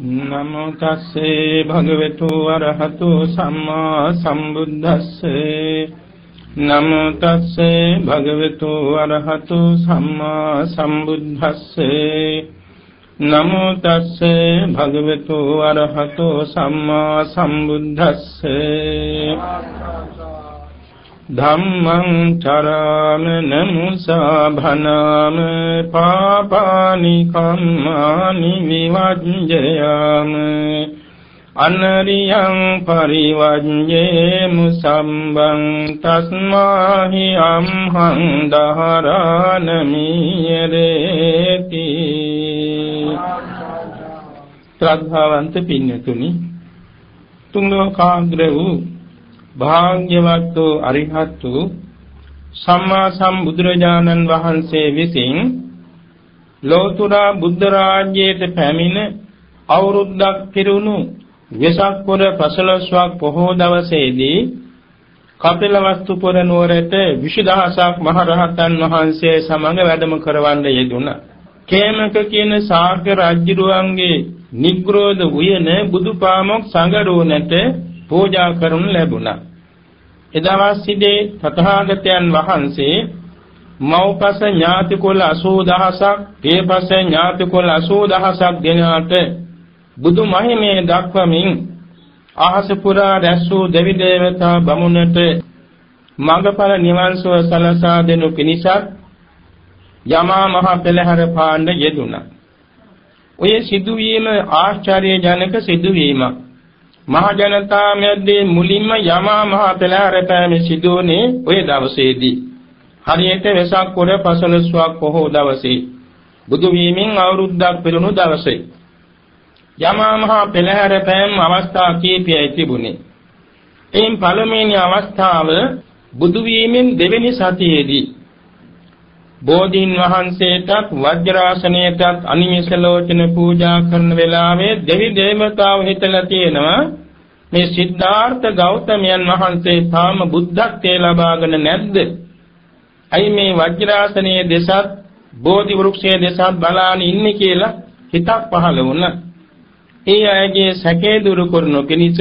නමෝ තස්සේ භගවතු වරහතු සම්මා සම්බුද්දස්සේ. නමෝ තස්සේ භගවතු වරහතු සම්මා සම්බුද්දස්සේ. නමෝ තස්සේ භගවතු වරහතු සම්මා සම්බුද්දස්සේ. ධම්මං චරාම නමුසා භනාම පාපානි කම්මානි විවජ්ජයාම අනරියං පරිවජ්ජේ මුසම්බං තස්මාහි අම්හං දහරානමියරේති ශ්‍රද්ධාවන්ත පින්නතුනි තුන් ලෝකාග්‍ර වූ භාග්‍යවත් වූ අරිහත් වූ සම්මා සම්බුදුරජාණන් වහන්සේ විසින් ලෝතුරා බුද්ධ රාජ්‍යයට පැමිණ අවුරුද්දක් පිරුණු වෙසක් පුර පසළොස්වක් පොහෝ දවසේදී කපිලවස්තු පුර නුවරට 20000ක් මහරහතන් වහන්සේ සමග වැඩම කරවන්න යෙදුණා. කේමක කියන ශාක්‍ය රජුරුවන්ගේ නිග්‍රෝධ උයන බුදුපාමොක් සංගරුවනට පූජා කරනු ලැබුණා. එදවස්සිදී තථාගතයන් වහන්සේ මෞපස ඥාති කුල 80000ක්, තේපස ඥාති කුල 80000ක් දෙනාට බුදු මහිමේ දක්වමින් අහස පුරා රැස් වූ දෙවි දේවතා බමුණට මඟඵල නිවන් සුව සලසා දෙනු පිණිසත් යමා මහ පෙළහැර පාණ්ඩ යෙදුණා. ඔය සිදුවීම ආශ්චර්ය ජනක සිදුවීමක්. මහ ජනතා මැද්දේ මුලින්ම යමා මහ පෙළහැර පෑම සිදුවනේ ওই දවසේදී. හරියට වෙසක් පොර පසළොස්වක් පොහෝ දවසේ. බුදු වීමෙන් අවුරුද්දක් පිරුණු දවසේ. යමා මහ පෙළහැර පෑම අවස්ථා කීපයයි තිබුණේ. එයින් පළමුවෙනි අවස්ථාව බුදු වීමෙන් දෙවෙනි සතියේදී බෝධීන් වහන්සේටත් වජ්‍රාසනයටත් අනිමිසලෝචන පූජා කරන වෙලාවේ දෙවි දේවතාවෝ හිතලා තියෙනවා මේ සිද්ධාර්ථ ගෞතමයන් වහන්සේ තාම බුද්ධත්වයේ ලබාගෙන නැද්ද? අයි මේ වජ්‍රාසනයේ දෙසත් බෝධි වෘක්ෂයේ දෙසත් බලාන ඉන්නේ කියලා හිතක් පහළ වුණා. ඒ අයගේ සැකේ දුරු කරනු පිණිස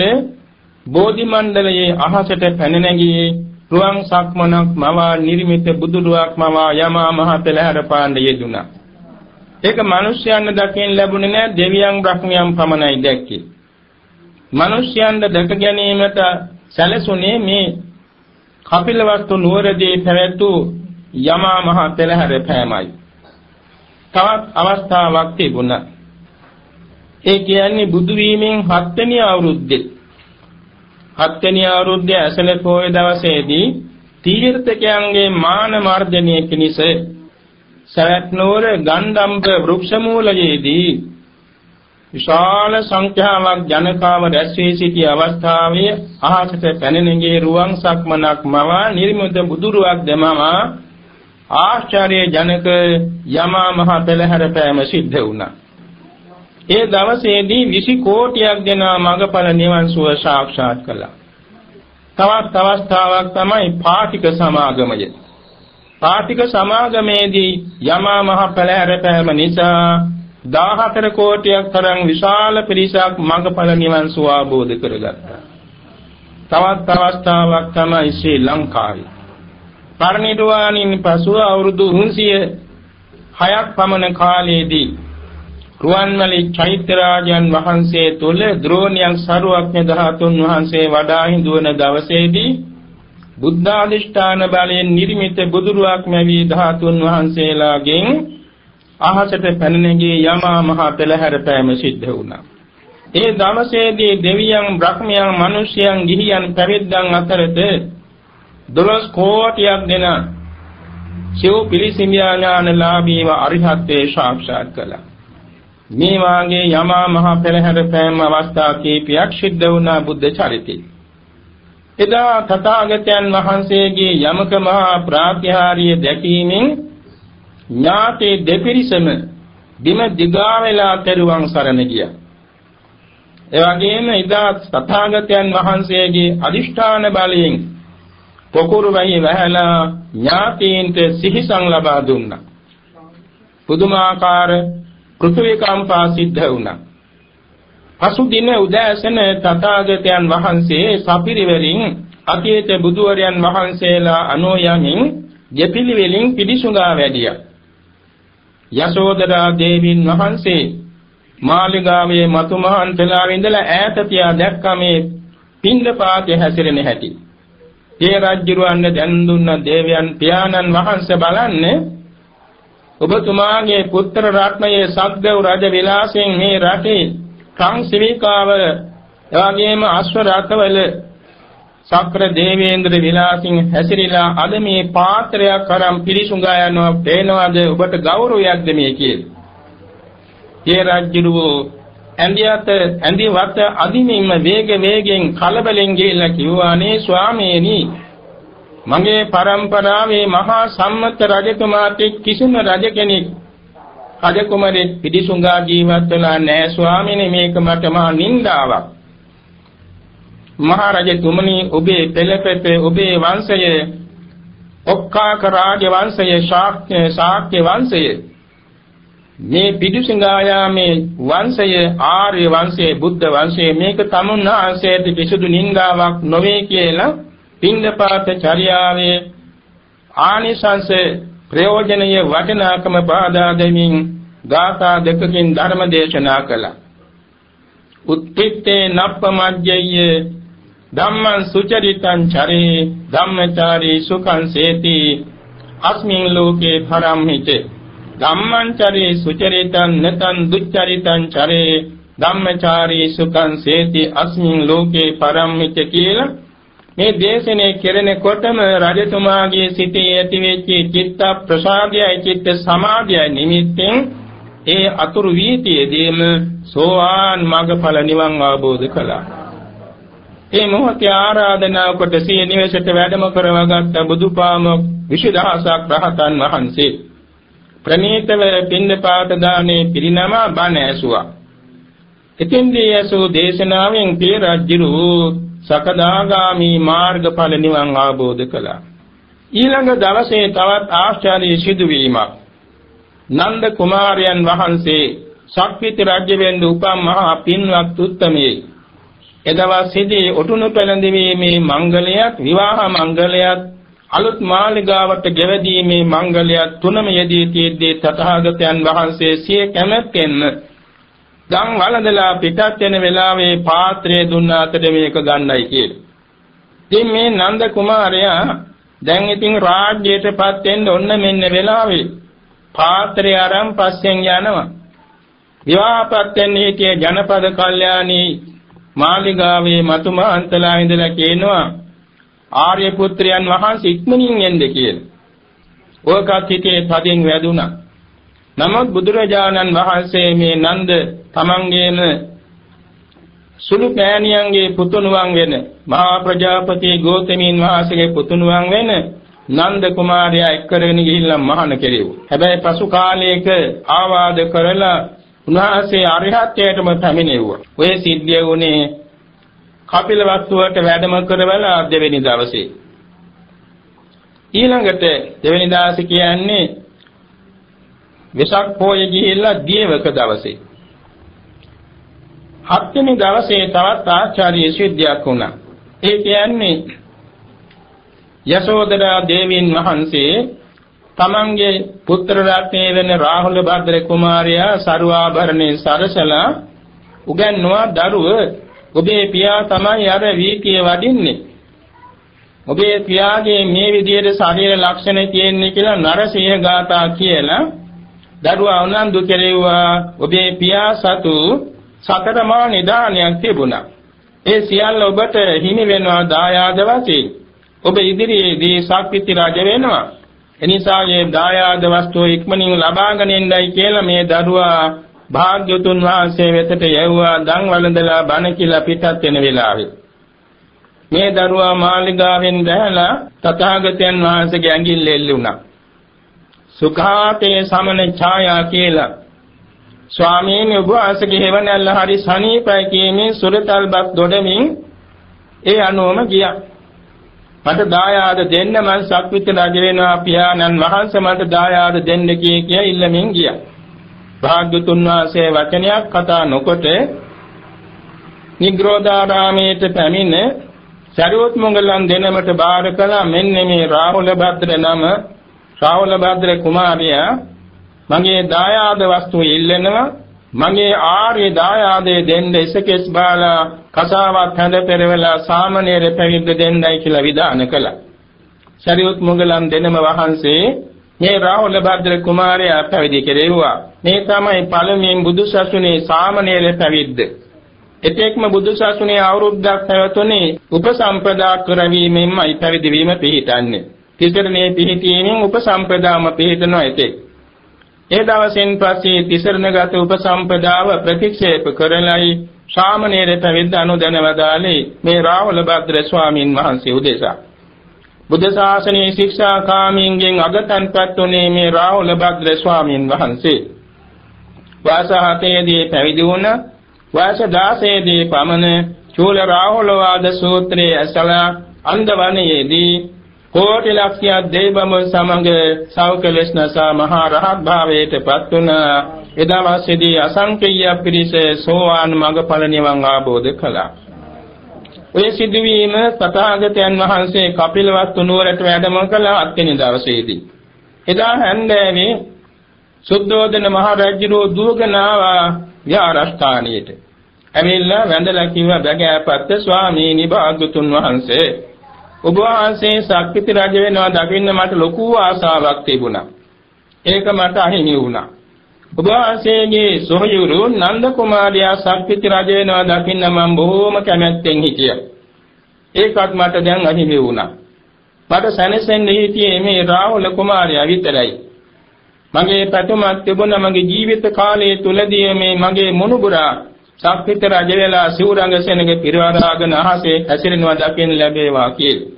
බෝධි මණ්ඩලයේ අහසට පැන නැගී රුවන් සක්මනක් මවා නිර්මිත බුදුරුවක් මවා යමා මහ පෙළහැර පාණ්ඩ යෙදුණා. ඒක මිනිස්යන් දකින් ලැබුණේ නැහැ දෙවියන් බ්‍රහ්මයන් පමණයි දැක්කේ. මිනිස්යන් දැක ගැනීමට සැලසුනේ මේ කපිලවස්තු නුවරදී පැවැතු යමා මහ පෙළහැර පෑමයි. තවත් අවස්ථාවක් තිබුණා. ඒ කියන්නේ බුදු වීමෙන් 7 වෙනි අවුරුද්දේ හත්වෙනි අවුරුද්දේ ඇසළ පොය දවසේදී තීර්ථකයන්ගේ මාන මර්ධනය පිණිස සවැත් නුවර ගණ්ඩම්බ වෘක්ෂ මූලයේදී විශාල සංඛ්‍යාවක් ජනකාව රැස් වී සිටි අවස්ථාවේ අහසට පැනනගේ රුවන් සක්මනක් මවා නිර්මිත බුදුරුවක් දෙමමා ආශ්චර්ය ජනක යමා මහ පෙළහැර පෑම සිද්ධ වුණා. ඒ දවසේදී 20 කෝටියක් දෙනා මඟඵල නිවන් සුව සාක්ෂාත් කළා. තවත් අවස්ථාවක් තමයි පාටික සමාගමය. පාටික සමාගමේදී යමා මහ පෙළහැර පෑම නිසා 14 කෝටියක් තරම් විශාල පිරිසක් මඟඵල නිවන් සුව අවබෝධ කරගත්තා. තවත් අවස්ථාවක් තමයි ශ්‍රී ලංකාවේ. පරිනිර්වාණින් පසුව අවුරුදු 306ක් පමණ කාලයේදී රුවන්වැලි චෛත්‍යරාජයන් වහන්සේ තුල ද්‍රෝණියක් සරුවක්ඥ ධාතුන් වහන්සේ වඩා හිඳුවන දවසේදී බුද්ධාදිෂ්ඨාන බලයෙන් නිර්මිත බුදුරුවක් මැවි ධාතුන් වහන්සේලාගෙන් අහසට පැන නැගී යමා මහ පෙළහැර පෑම සිද්ධ වුණා. ඒ දවසේදී දෙවියන් බ්‍රහ්මයන් මිනිසයන් ගිහියන් පැවිද්දන් අතරට 12 කෝටියක් දෙන සිව් පිළිසිමියා ඥානලාභීව අරිහත්ත්වේ සාක්ෂාත් කළා. මේ වාගේ යමා මහ පෙරහැර පෑම අවස්ථා කීපයක් සිද්ධ වුණා බුද්ධ චරිතේ. එදා තථාගතයන් වහන්සේගේ යමක මහා ප්‍රාත්‍යහාරිය දැකීමෙන් ඥාතේ දෙපිරිසම බිම දිගා වෙලා තෙරුවන් සරණ ගියා. ඒ වගේම එදා තථාගතයන් වහන්සේගේ අදිෂ්ඨාන බලයෙන් පොකුරු වෙහි වැහැලා ඥාතීන්ට සිහිසං ලබා දුන්නා. පුදුමාකාර පෘථිවි කම්පා සිද්ධ වුණා. පසු දින උදෑසන තථාගතයන් වහන්සේ සපිරිවරින් අතීත බුදුවරයන් වහන්සේලා අනෝ යමින් දෙපිළිවෙලින් පිළිසුඟා වැඩියා. යසෝදරා දේවින් වහන්සේ මාලිගාවේ මතුමහන්තලා ඉඳලා ඈත තියා දැක්ක මේ පින්දපාතේ හැසිරෙන හැටි. ඒ රජුරවන්න දැන් දුන්න දේවයන් පියාණන් වහන්සේ බලන්නේ ඔබතුමාගේ පුත්‍ර රත්නයේ සද්දව රජ විලාසයෙන් මේ රටේ කං සිවිකාව එවැගේම අශ්ව රථවල සක්‍ර දේවේන්ද්‍ර විලාසින් හැසිරීලා අද මේ පාත්‍රයක් කරන් පිරිසුඟා යනවා. පේනවාද? ඔබට ගෞරවයක්ද මේ කියලා. ඒ රජුරෝ ඇඳියත් ඇඳිවත් අදිමින්ම වේග වේගෙන් කලබලෙන් ගිහිල්ලා කිව්වානේ ස්වාමීනි මගේ પરම්පරාවේ මහා සම්මත රජතුමාට කිසිම රජ කෙනෙක් රජකුමරෙක් පිටිසුඟා ජීවත් වෙලා නැහැ. ස්වාමීනි මේක මට මහා නින්දාවක්. මහරජතුමනි ඔබේ පෙළපෙත ඔබේ වංශය ඔක්කාක රාජ වංශය ශාක්‍ය ශාක්‍ය වංශය මේ පිටිසිඟායාමේ වංශය ආර්ය වංශය බුද්ධ වංශය මේක තමුන්නාංශයට කිසිදු නින්දාවක් නොවේ කියලා පින්දපාත චර්යාවේ ආනිසංස ප්‍රයෝජනීය වටිනාකම බාධා දෙමින් ගාථා දෙකකින් ධර්ම දේශනා කළා. උත්තිත්තේ නප්පමජ්ජය ධම්මං සුචරිතං චරේ ධම්මචාරී සුඛං සේති. අස්මින් ලෝකේ පරම්හිතේ ධම්මං චරේ සුචරිතං නතං දුච්චරිතං චරේ. ධම්මචාරී සුඛං සේති අස්මින් ලෝකේ පරම්හිත කියලා මේ දේශනේ කෙරෙනකොටම රජතුමාගේ සිතේ ඇතිවෙච්ච චිත්ත ප්‍රසාදයයි චිත්ත සමාධියයි නිමිත්තෙන් ඒ අතුරු වීතියේදීම සෝවාන් මඟඵල නිවන් අවබෝධ කළා. ඒ මොහොතේ ආරාධනා කොට සිය නිවසට වැඩම කරවගත් බුදුපාමොක් විශේෂහසක් රහතන් වහන්සේ ප්‍රණීතව පින්නපාත දානේ පිරිනම බණ ඇසුවා. එතෙන්දී ඇසූ දේශනාවෙන් පිය රජුරු සකදාගාමි මාර්ගඵල නිවන් අවබෝධ කළා. ඊළඟ දවසේ තවත් ආශ්චර්ය සිදුවීමක්. නන්ද කුමාරයන් වහන්සේ ශක්විත රජ්‍ය වෙන්න උපම් මහා පින්වත් උත්තමයේ එදවසේදී ඔටුනු පෙළඳීමේ මංගලයක් විවාහ මංගලයක් අලුත් මාලිගාවට ගෙවදීමේ මංගලයක් තුනම යෙදී තියෙද්දී තථාගතයන් වහන්සේ සිය කැමැත්තෙන්ම ගම් වළඳලා පිටත් වෙන වෙලාවේ පාත්‍රය දුන්න අතර මේක ගන්නයි කියලා. ඉතින් මේ නන්ද කුමාරයා දැන් ඉතින් රාජ්‍යයටපත් වෙන්න ඔන්න මෙන්න වෙලාවේ පාත්‍රය අරන් පස්සෙන් යනවා. විවාහපත් වෙන්නේ හිටිය ජනපද කල්යාණී මාලිගාවේ මතුමා අන්තලා ඉඳලා කියනවා ආර්ය පුත්‍රයන් වහන්සේ ඉක්මනින් එන්න කියලා. ඕකත් හිතේ තදින් වැදුනා. නමුත් බුදුරජාණන් වහන්සේ මේ නන්ද තමන්ගේම සුළු පෑණියන්ගේ පුතුණුවන් වෙන මහා ප්‍රජාපති ගෝතමීන් වහන්සේගේ පුතුණුවන් වෙන නන්ද කුමාරයා එක්කරගෙන ගිහිල්ලා මහාන කෙරෙව්වා. හැබැයි පසු කාලයක ආවාද කරලා උන්වහන්සේ අරිහත්ත්වයටම පැමිණෙව්වා. ඔය සිද්ධිය වුණේ කපිල වස්තුවට වැඩම කරවලා දෙවෙනි දවසේ. ඊළඟට දෙවෙනි දවසේ කියන්නේ වෙසක් පොය ගිහිල්ලා දියවක දවසේ. හත්වෙනි දවසේ තවත් ආචාර්ය සිද්ධියක් වුණා. ඒ කියන්නේ යසෝදරා දේවීන් වහන්සේ තමන්ගේ පුත්‍ර රත්නයේ වෙන රාහුල භද්‍ර කුමාරයා සරුවාභරණේ සරසලා උගන්වුවා දරුව ඔබේ පියා තමයි අර වීතිය වඩින්නේ. ඔබේ පියාගේ මේ විදිහට ශරීර ලක්ෂණ තියෙන්නේ කියලා නරසිංහ ගාථා කියලා දරුවා උනන්දු කෙරෙව්වා. ඔබේ පියා සතු සතරමා නිදානයක් තිබුණා. ඒ සියල්ල ඔබට හිමි වෙනවා දායාද වශයෙන්. ඔබ ඉදිරියේදී සක්විති රජ වෙනවා. එනිසා මේ දායාද වස්තුව ඉක්මනින් ලබාගෙන ඉන්නයි කියලා මේ දරුවා භාග්‍යතුන් වහන්සේ වෙතට යවුවා දන් වළඳලා බණ කියලා පිටත් වෙන වෙලාවේ. මේ දරුවා මාලිගාවෙන් බැහැලා තථාගතයන් වහන්සේගේ ඇඟිල්ල එල්ලුණා සුඛාතේ සමන ඡායා කියලා. ස්වාමීන් වහන්සේගේ හේවණල්ල හරි සනීපයි කියමින් සුරතල්බත් දොඩමින් ඒ අනුවම ගියා. මට දායාද දෙන්න මං සක්විත රජ වෙනවා පියාණන් වහන්සේ මට දායාද දෙන්න කිය කිය ඉල්ලමින් ගියා. භාග්‍යතුන් වහන්සේ වචනයක් කතා නොකොට නිග්‍රෝධාරාමේට පැමිණ සරියොත් මොගලන් දෙනමට බාර කළා මෙන්න මේ රාහුල භද්‍ර නම රාහුල භද්‍ර කුමාරයා මගේ දායාද වස්තු ඉල්ලනවා මගේ ආර්ය දායාදේ දෙන්න ඉසකෙස් බාලා කසාවත් හැඳ පෙරවලා සාමණේර පැවිද්ද දෙන්නයි කියලා විධාන කළා. සරියොත් මොගලන් දෙනම වහන්සේ මේ රාහුල භද්‍ර කුමාරයා පැවිදි කෙරෙව්වා. මේ තමයි පළමුවෙන් බුදු සසුනේ සාමණේර පැවිද්ද. එතෙක්ම බුදු සසුනේ අවුරුද්දක් පැවතුනේ උපසම්පදා කරවීමෙන්මයි පැවිදි වීම පිළිටන්නේ. තිසරණේ පිහිටීමෙන් උපසම්පදාම පිළිටනවා එතෙක්. ඒ දවසෙන් පස්සේ තිසරණගත උපසම්පදාව ප්‍රතික්ෂේප කරලයි ශාමණේර පැවිද්ද අනුදැනවදාලේ මේ රාහුල භද්‍ර ස්වාමින් වහන්සේ උදෙසා. බුද්ධ ශාසනයේ ශික්ෂාකාමීන්ගෙන් අගතන්පත් වුණේ මේ රාහුල භද්‍ර ස්වාමින් වහන්සේ. වාස හතේදී පැවිදි වුණ වාස 16දී පමණ චූල රාහුල වාද සූත්‍රයේ අසලා අන්දවනයේදී කෝටි ලක්ෂයක් දෙවිබඹ සමග සෞකලස්නසා මහා රහත් භාවයට පත් වුණ එදා වාසයේදී අසංකේය පිරිස සෝවාන් මඟඵල නිවන් ආબોධ කළා. ඔය සිදුවීම තථාගතයන් වහන්සේ කපිලවස්තු නුවරට වැඩම කළ අත්වෙනි දවසේදී. එදා හැන්දෑවේ සුද්ධෝදන මහ රජුගේ දුවගෙන ආවා විහාරස්ථානියට. ඇවිල්ලා වැඳලා කිව්වා බගෑපත්ත ස්වාමීනි භාග්‍යතුන් වහන්සේ ඔබ වහන්සේ ශක්තිති රජ වෙනවා දකින්න මට ලොකු ආසාවක් තිබුණා. ඒක මට අහිමි වුණා. ඔබ වහන්සේගේ සොහයුරු නන්ද කුමාරයා ශක්තිති රජ වෙනවා දකින්න මම බොහෝම කැමැත්තෙන් හිටියා. ඒකත් මට දැන් අහිමි වුණා. මට සැනසෙන්න හිටියේ මේ රාහුල කුමාරයා විතරයි. මගේ පැතුමක් තිබුණා මගේ ජීවිත කාලය තුලදී මේ මගේ මුණුබුරා සක්විත රජ වෙලා සිවුරංග සෙනග පිරවදාගෙන අහසේ හැසිරෙනවා දකින්න ලැබේවා කියලා.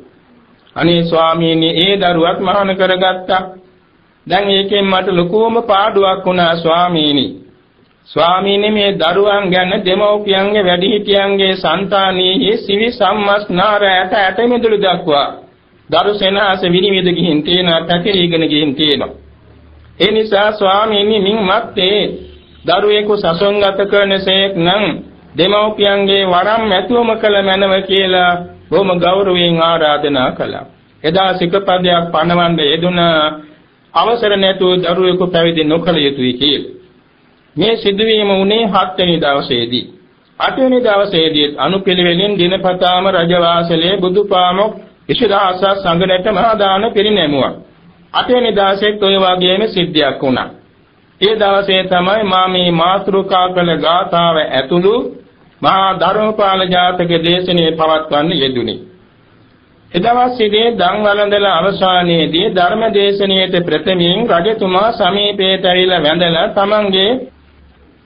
අනේ ස්වාමීනි ඒ දරුවත් මහාන කරගත්තා. දැන් ඒකෙන් මට ලොකුම පාඩුවක් වුණා ස්වාමීනි. ස්වාමීනි මේ දරුවන් ගැන දෙමව්පියන්ගේ වැඩිහිටියන්ගේ సంతානෙහි සිවි සම්මස්නාර ඇට ඇට මෙදුළු දක්වා දරු සෙනහස විනිවිද ගිහින් තියෙනවා පැතිරීගෙන ගිහින් තියෙනවා. ඒ නිසා ස්වාමීනි මින් මත්තේ දරුවෙකු සසොන්ගත කරනසේක් නම් දෙමව්පියන්ගේ වරම් ඇතුවම කළ මැනව කියලා බොහොම ගෞරවයෙන් ආරාධනා කළා. එදා සිකපදයක් පනවන්න යෙදුන අවසර නැතුව දරුවෙකු පැවිදි නොකළ යුතුයි කියලා. මේ සිදුවීම උනේ 7 වෙනි දවසේදී. 8 වෙනි දවසේදී අනුපිළිවෙලින් දිනපතාම රජවාසලේ බුදුපාමොක් ඉෂිදාස සංඝරත්න මහා දාන පිරිනැමුවා. 8 වෙනි දවසෙත් ඔය වගේම සිද්ධියක් වුණා. ඒ දවසේ තමයි මා මේ මාතෘකා කළ ගාථාව ඇතුළු මහා ධර්මපාල ජාතක දේශනේ පවත්වන්න යෙදුනි. එදවසේදී දන් වළඳන අවසානයේදී ධර්ම දේශනාවට ප්‍රථමයෙන් රජතුමා සමීපයට ඇවිල්ලා වැඳලා තමන්ගේ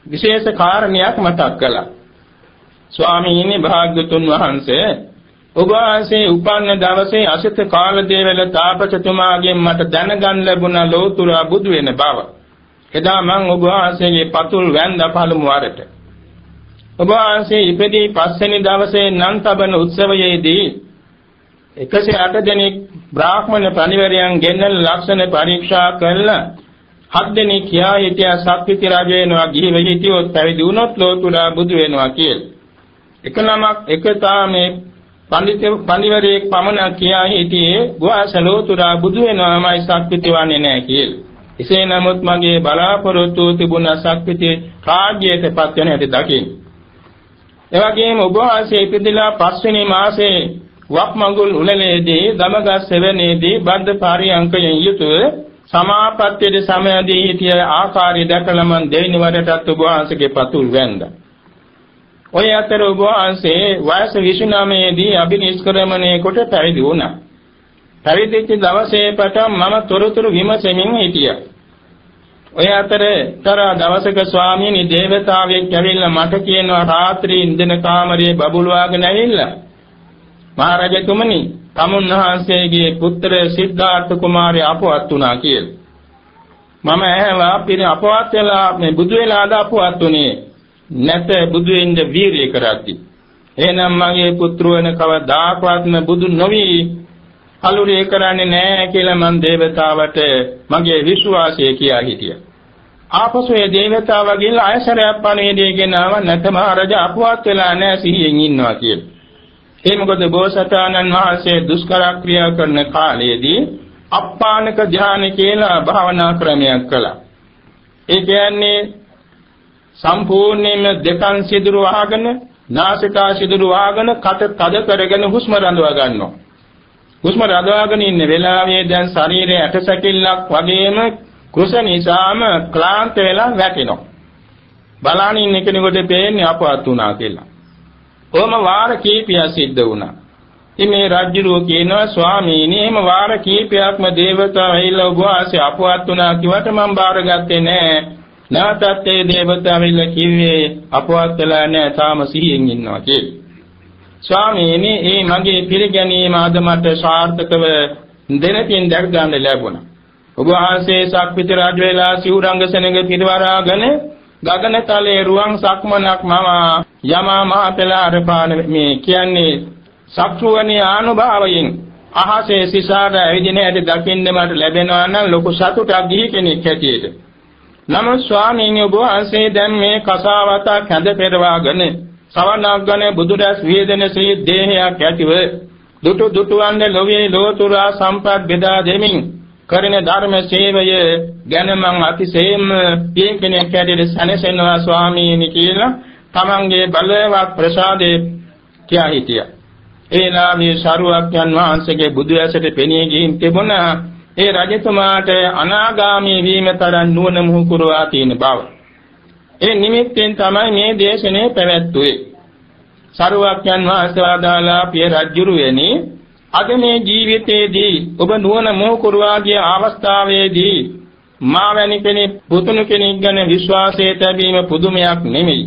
විශේෂ කාරණයක් මතක් කළා. ස්වාමීනි භාග්‍යතුන් වහන්සේ ඔබ වහන්සේ උපන්න දවසේ අසිත කාලදේවල තාපසතුමාගෙන් මට දැනගන්න ලැබුණ ලෝතුරා බුදු වෙන බව. එදා මං ඔබ වහන්සේගේ පතුල් වැන්ද පළමු වරට. ඔබ වහන්සේ ඉපදී පස්වෙනි දවසේ නම් තබන උත්සවයේදී 108 දෙනෙක් බ්‍රාහ්මණ පරිවරයන් ගෙන්නන ලක්ෂණ පරීක්ෂා කළා. හත් දෙනෙක් කියා හිටියා සත්විති රජ වෙනවා ගිහිව හිටියොත් පැවිදි වුණොත් ලෝතුරා බුදු වෙනවා කියලා. එක නමක් එකතාමේ පඬිත පඬිවරයෙක් පමණ කියා හිටියේ ගෝසලෝතුරා බුදු වෙනවාමයි සත්විති වන්නේ නැහැ කියලා. එසේ නමුත් මගේ බලාපොරොත්තු තිබුණ ශක්තිය රාජ්‍යයටපත් වෙන හැටි දකින්න. එවැගේම ඔබ වහන්සේ ඉපදලා පස්වෙනි මාසේ වක්මඟුල් උළෙලේදී දමගස් සෙවණේදී බද්ද පාරියංකයෙන් යුතුව සමාපත්තියේ සමයදී හිටිය ආකාරය දැකලා මන් දෙවෙනි වරටත් ඔබ වහන්සේගේ පතුල් වැන්දා. ඔය අතර ඔබ වහන්සේ වයස 29 දී අභිනිෂ්ක්‍රමණය කොට පැවිදි වුණා. පැවිදිච්ච දවසේ පටන් මම තොරතුරු විමසමින් හිටියා. ඔය අතරේ තර දවසක ස්වාමීනි දේවතාවෙක් ඇවිල්ලා මට කියනවා රාත්‍රී ඉන්දන කාමරයේ බබළුවාගෙන ඇවිල්ලා මහරජතුමනි තමුන්වහන්සේගේ පුත්‍ර සිද්ධාර්ථ කුමාරයා අපවත් වුණා කියලා. මම ඇහැවා පිර අපවත් වෙලා මේ බුදු වෙලාද අපවත් උනේ නැත බුදු වෙන්න වීරිය කරද්දි. එහෙනම් මගේ පුත්‍ර වෙන කවදාකවත්ම බුදු නොවි කලුරිය කරන්නේ නැහැ කියලා මං දේවතාවට මගේ විශ්වාසය කියා හිටියා. ආපසු ඒ දේවතාවා ගිහලා ආයසරයක් පණිවිඩයගෙන ආව නැතම රජ අපවත් වෙලා නැහැ සිහියෙන් ඉන්නවා කියලා. ඒ මොකද බෝසතාණන් වහන්සේ දුෂ්කර ක්‍රියා කරන කාලයේදී අප්පානක ධානය කියලා භාවනා ක්‍රමයක් කළා. ඒ කියන්නේ සම්පූර්ණයෙන්ම දෙකන් සිදුරු වහගෙන නාසිකා සිදුරු වහගෙන කට තද කරගෙන හුස්ම රඳවා ගන්නවා. හුස්ම රඳවාගෙන ඉන්න වෙලාවේ දැන් ශරීරයේ ඇටසැකිල්ලක් වගේම කුස නිසාම ක්ලාන්ත වෙලා වැටෙනවා. බලන්න ඉන්න කෙනෙකුට පේන්නේ අපවත් වුණා කියලා. කොහොම වාර කීපයක් සිද්ධ වුණා. ඉතින් මේ රජුරෝ කියනවා ස්වාමීනි එහෙම වාර කීපයක්ම දේවතා ඇවිල්ලා ඔබ වාසේ අපවත් වුණා කිව්වට මම බාරගත්තේ නෑ. නැවතත් ඒ දේවතා ඇවිල්ලා කිව්වේ අපවත් වෙලා නෑ තාම සිහියෙන් ඉන්නවා කියලා. ස්වාමීනි ඒ මගේ පිළිගැනීම අද මට සාර්ථකව දෙනකින් දැක් ගන්න ලැබුණා. ඔබ වහන්සේ සක්විත රජ වෙලා සිවුරංග සෙනඟ පිරිවරාගෙන ගගන තලයේ රුවන් සක්මනක් මම යමා මහ පෙළාර පාන මේ කියන්නේ සක්‍රුවණී ආනුභාවයෙන් අහසේ සිසාර ඇවිදින හැටි දකින්න මට ලැබෙනවා නම් ලොකු සතුටක් ගිහි කෙනෙක් හැටියට. නමුත් ස්වාමීන් වහන්සේ දැන් මේ කසාවතක් හැඳ පෙරවාගෙන සවනග්ගනේ බුදුරස් වේදන ශ්‍රී දේහයක් ඇතිව දුටු දුටුවන්ද ලෝකේ ලෝතුරා සම්පත් බෙදා දෙමින් කරන ධර්ම සේවය ගැන මම අතිශයින්ම පින් කෙනෙක් හැටියට සැනසෙනවා ස්වාමීනි කියලා තමන්ගේ බලවත් ප්‍රසාදේ කියා හිටියා. ඒලා මේ ශරුවක්යන් වහන්සේගේ බුදු ඇසට පෙනී ගින් තිබුණා ඒ රජතුමාට අනාගාමී වීම තරම් නුවණ මුහු කරවා තියෙන බව. ඒ නිමිත්තෙන් තමයි මේ දේශනේ පැවැත්වුවේ. ශරුවක්යන් වහන්සේ ආදාලා පිය රජුරුවෙනි අද මේ ජීවිතයේදී ඔබ නුවණ මොහ කරවාගේ අවස්ථාවේදී මා වැනි කෙනෙක් පුතුණු කෙනෙක් ගැන විශ්වාසය තැබීම පුදුමයක් නෙමෙයි.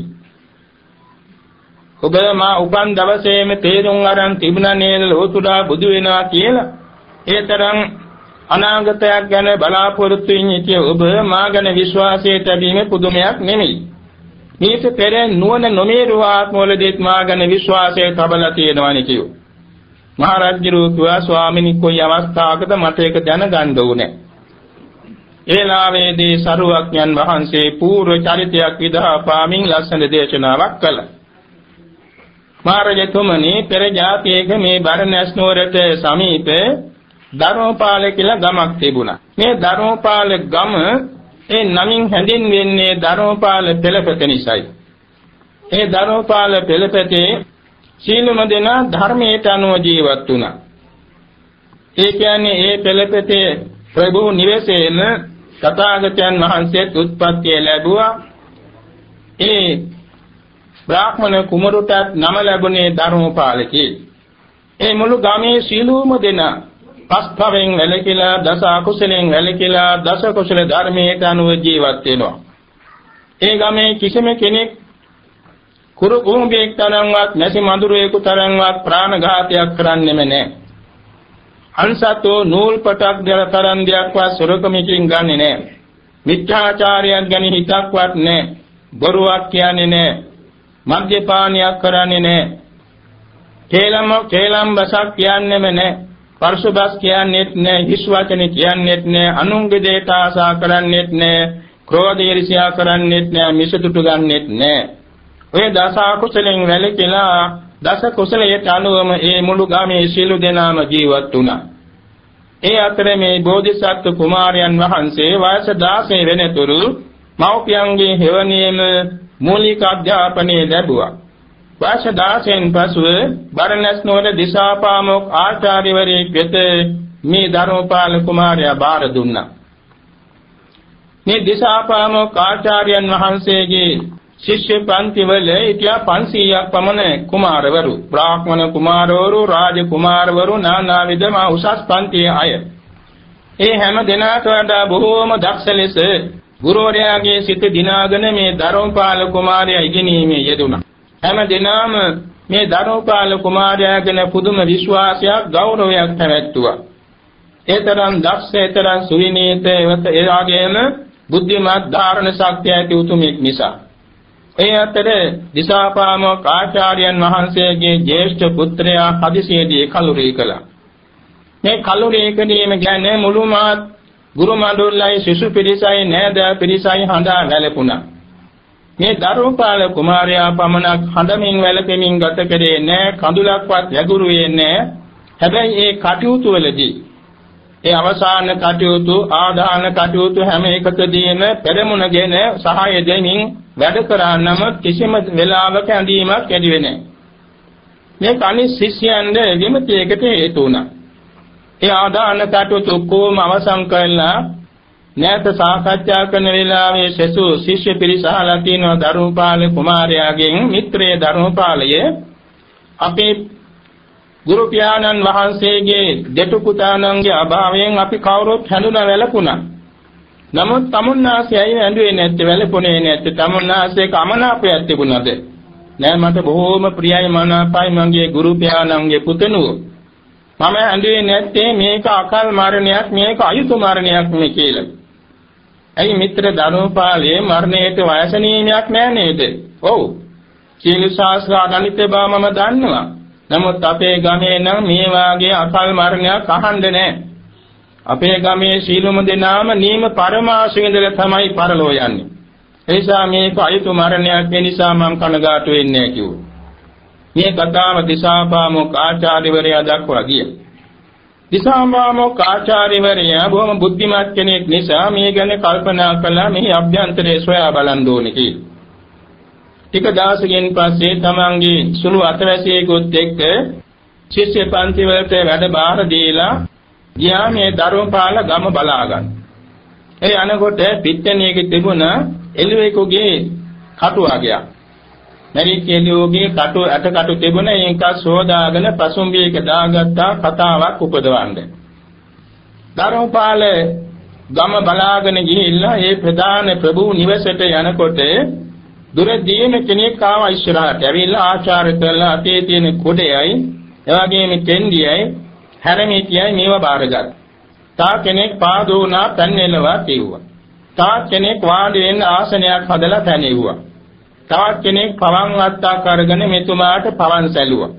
ඔබ මා උපන් දවසේම තේරුම් අරන් තිබුණා නේද ලෝතුරා බුදු වෙනවා කියලා. ඒ තරම් අනාගතයක් ගැන බලාපොරොත්තු වෙන්නේ ඔබ මා ගැන විශ්වාසය තැබීම පුදුමයක් නෙමෙයි. මේක පෙර නුවණ නොමේරුව ආත්මවලදීත් මා ගැන විශ්වාසය තබලා තියෙනවානි කියෝ. මහරජුරු කිව්වා ස්වාමිනී කොයි අවස්ථාවකද මට ඒක දැනගන්න ඕනේ. ඒලාවේදී සරුවක්ඥන් වහන්සේ පූර්ව චරිතයක් විදහා පාමින් ලස්සන දේශනාවක් කළා. මහරජතුමනි පෙර જાතියක මේ බරණැස් නුවරට සමීපේ ධර්මපාල කියලා ගමක් තිබුණා. මේ ධර්මපාල ගම ඒ නමින් හැඳින්වෙන්නේ ධර්මපාල පෙළපත නිසායි. ඒ ධර්මපාල පෙළපතේ සීලම දෙනා ධර්මයට අනුව ජීවත් වුණා. ඒ කියන්නේ ඒ පෙළපතේ ප්‍රභු නිවසේන තථාගතයන් වහන්සේත් උත්පත්තිය ලැබුවා. ඒ බ්‍රාහ්මණ කුමරුටත් නම ලැබුණේ ධර්මපාලකී. ඒ මුළු ගමේ සීලූම දෙනා පස්පවෙන් වැළකීලා දස අකුසලෙන් වැළකීලා දස කුසල ධර්මයට අනුව ජීවත් වෙනවා. ඒ ගමේ කිසිම කෙනෙක් කුරු කුඹෙක් තරම්වත් නැසි මඳුරේකු තරම්වත් ප්‍රාණඝාතයක් කරන්නෙම නැහැ. අන්සතෝ නූල් පටක් දර තරම් දෙයක්වත් සොරකමකින් ගන්නෙ නැහැ. මිත්‍යාචාරයක් ගැන හිතක්වත් නැහැ. බොරුවක් කියන්නේ නැහැ. මද්යපානයක් කරන්නේ නැහැ. කේලම කේලම් බසක් කියන්නෙම නැහැ. පර්ශුබස් කියන්නේත් නැහැ. හිස් වචන කියන්නේත් නැහැ. අනුන්ගේ දේට ආසා කරන්නේත් නැහැ. ක්‍රෝධ ඊර්ෂ්‍යා කරන්නේත් නැහැ. මිසතුටු ගන්නෙත් නැහැ. ඔය දස අකුසලෙන් වැළකීලා දස කුසලයට අනුවම ඒ මුළු ගමේ සියලු දෙනාම ජීවත් වුණා. ඒ අතරේ මේ බෝධිසත්ව කුමාරයන් වහන්සේ වයස 16 වෙනතුරු මව්පියන්ගේ හෙවණියම මූලික අධ්‍යාපනය ලැබුවා. වයස 16න් පසුව බරණැස් නුවර දිසාපාමොක් ආචාර්යවරයෙක් වෙත මේ ධර්මපාල කුමාරයා බාර දුන්නා. මේ දිසාපාමොක් ආචාර්යයන් වහන්සේගේ ශිෂ්‍ය පන්තිවල හිටියා 500ක් පමණ කුමාරවරු. බ්‍රාහ්මණ කුමාරවරු රාජ කුමාරවරු নানা විදම උසස් පන්තියේ අය. ඒ හැම දෙනාට වඩා බොහෝම දක්ෂ ලෙස ගුරුවරයාගේ සිත දිනාගෙන මේ ධර්මපාල කුමාරයා ඉගෙනීමේ යෙදුණා. හැම දිනම මේ ධර්මපාල කුමාරයා ගැන පුදුම විශ්වාසයක් ගෞරවයක් පැවැත්තුවා ඒ තරම් දක්ෂ ඒ තරම් සුවිනීත ඒ වගේම බුද්ධිමත් ධාරණ ශක්තිය ඇති උතුමෙක් නිසා ඒ අතර දිසාපාමොක් ආචාර්යයන් වහන්සේගේ ජේෂ්ඨ පුත්‍රයා හදිසියේදී කලුරී කළා. මේ කලුරී කිරීම ගැන මුළු මාත් ගුරු මඬුල්ලයි සිසු පිරිසයි නෑද පිරිසයි හඳා වැළපුණා. මේ දරුපාල කුමාරයා පමණක් හඳමින් වැළපෙමින් ගත කරේ නෑ කඳුලක්වත් යගුරුවේ නෑ. හැබැයි ඒ කටයුතු වලදී ඒ අවසාන කටයුතු ආදාන කටයුතු හැම එකකදීම පෙරමුණගෙන සහාය දෙමින් වැඩ කරා නම් කිසිම වෙලාවක ඇඳීමක් ඇදිවේ නැහැ. මේ කණි ශිෂ්‍යයන්ද විමතියකට හේතු වුණා. ඒ ආදාන කටයුතු කොහොම අවසන් කළා නැත සාකච්ඡා කරන වෙලාවේ සසු ශිෂ්‍ය පිරිස අහලා තියෙනවා ධර්මපාල කුමාරයාගෙන් මිත්‍රයේ ධර්මපාලය අපේ ගුරු පියාණන් වහන්සේගේ දෙටු පුතාණන්ගේ අභාවයෙන් අපි කවුරුත් හැඳුනා වැළපුණා. නමුත් තමුන්නාසයයි ඇඬුවේ නැත්තේ වැළපුණේ නැත්තේ තමුන්නාසයේ කමනාපයක් තිබුණාද? නෑ මට බොහෝම ප්‍රියයි මනාපයි මගේ ගුරු පියාණන්ගේ පුතණුව. මම ඇඬුවේ නැත්තේ මේක අකල් මරණයක් මේක අයුතු මරණයක් නේ කියලා. ඇයි මිත්‍ර ධනෝපාලයේ මරණයට වයස නියමයක් නෑ නේද? ඔව්. සීල ශාස්ත්‍ර අගණිත බව මම දන්නවා. නමුත් අපේ ගමේ නම් මේ වාගේ අකල් මරණයක් අහන්න නැහැ. අපේ ගමේ සීලොම දෙනාම නීම පරමාශ විඳලා තමයි පරලෝ යන්නේ. ඒ නිසා මේක අයුතු මරණයක් ඒ නිසා මම කනගාටු වෙන්නේ කිව්වා. මේ කතාව දිසාපාමොක් ආචාර්යවරයා දක්වා ගියා. දිසාපාමොක් ආචාර්යවරයා බොහොම බුද්ධිමත් කෙනෙක් නිසා මේ ගැන කල්පනා කළා මෙහි අභ්‍යන්තරේ සොයා බලන්න ඕනේ කියලා. ටික දවසකින් පස්සේ තමන්ගේ සුළු අතවැසියෙකුත් එක්ක ශිෂ්‍ය පන්ති වලට වැඩ බාර දීලා ගියා මේ ධර්මපාල ගම බලාගන්න. ඒ අනකොට පිට්ටනියක තිබුණ එළුවෙකුගේ කටුවගයක්. මැරිච්ච එළුවගේ කටු ඇට කටු තිබුණ ඒක සෝදාගෙන පසුම්බියක දාගත්තා කතාවක් උපදවන්නේ. ධර්මපාල ගම බලාගෙන ගිහිල්ලා ඒ ප්‍රධාන ප්‍රභූ නිවසට යනකොට දුරදීම කෙනෙක් ආවා ඉස්සරහට. ඇවිල්ලා ආචාර කළා අතේ තියෙන කුඩයයි, එවාගෙම කෙන්ඩියයි, හැරමිටියයි මේව බාරගත්තා. තා කෙනෙක් පාදෝනා පැන්නෙලවා කිව්වා. තා කෙනෙක් වාඩි වෙන්න ආසනයක් හදලා පැනෙව්වා. තවත් කෙනෙක් පවන් වත්තක් අරගෙන මෙතුමාට පවන් සැලුවා.